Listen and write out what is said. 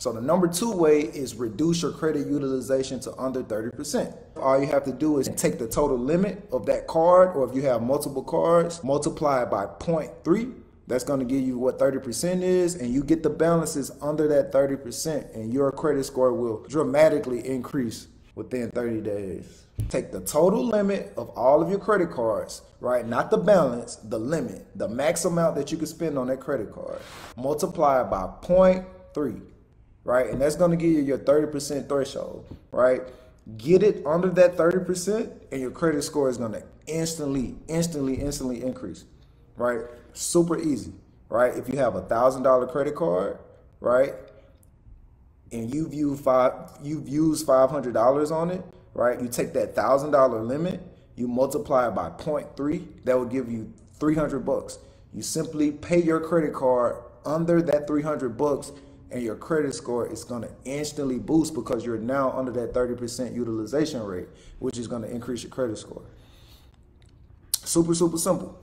So the number two way is reduce your credit utilization to under 30%. All you have to do is take the total limit of that card, or if you have multiple cards, multiply it by 0.3. That's going to give you what 30% is, and you get the balances under that 30%, and your credit score will dramatically increase within 30 days. Take the total limit of all of your credit cards, right? Not the balance, the limit, the max amount that you can spend on that credit card. Multiply by 0.3 right? And that's going to give you your 30% threshold, right? Get it under that 30%, and your credit score is going to instantly, instantly, instantly increase, right? Super easy, right? If you have a thousand dollar credit card, right, and you've used five, you've used five hundred dollars on it, right? You take that thousand dollar limit, you multiply it by 0.3, that will give you 300 bucks. You simply pay your credit card under that 300 bucks and your credit score is going to instantly boost because you're now under that 30% utilization rate, which is going to increase your credit score. Super, super simple.